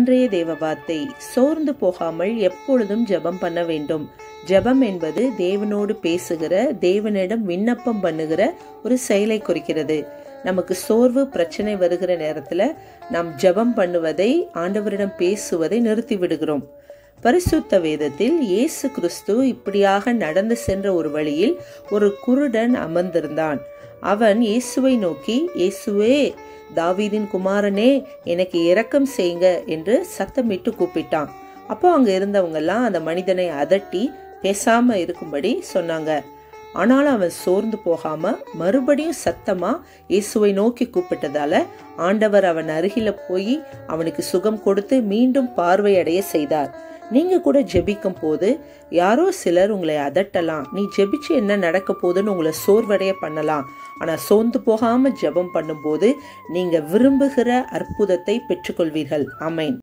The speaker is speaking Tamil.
இன்றைய தேவ வார்த்தை சோர்ந்து போகாமல் எப்பொழுதும் ஜெபம் பண்ண வேண்டும். ஜெபம் என்பது தேவனோடு பேசுகிற தேவனிடம் விண்ணப்பம் பண்ணுகிற ஒரு செயலை குறிக்கிறது. நமக்கு சோர்வு பிரச்சனை வருகிற நேரத்துல நாம் ஜெபம் பண்ணுவதை ஆண்டவரிடம் பேசுவதை நிறுத்தி விடுகிறோம் பரிசுத்த வேதத்தில் இயேசு கிறிஸ்து இப்படியாக நடந்து சென்ற ஒரு வழியில் ஒரு குருடன் அமர்ந்திருந்தான். அவன் இயேசுவை நோக்கி இயேசுவே தாவீதின் குமாரனே எனக்கு இரக்கம் செய்யுங்க என்று சத்தமிட்டு கூப்பிட்டான். அப்போ அங்க இருந்தவங்க எல்லாம் அந்த மனிதனை அதட்டி பேசாம இருக்கும்படி சொன்னாங்க. ஆனாலும் அவன் சோர்ந்து போகாம மறுபடியும் சத்தமா இயேசுவை நோக்கி கூப்பிட்டதால ஆண்டவர் அவன் அருகில போய் அவனுக்கு சுகம் கொடுத்து மீண்டும் பார்வையடைய செய்தார். நீங்கள் கூட ஜெபிக்கும் போது யாரோ சிலர் உங்களை அதட்டலாம். நீ ஜெபிச்சு என்ன நடக்க போகுதுன்னு உங்களை சோர்வடைய பண்ணலாம். ஆனால் சோர்ந்து போகாமல் ஜெபம் பண்ணும்போது நீங்கள் விரும்புகிற அற்புதத்தை பெற்றுக்கொள்வீர்கள். அமேன்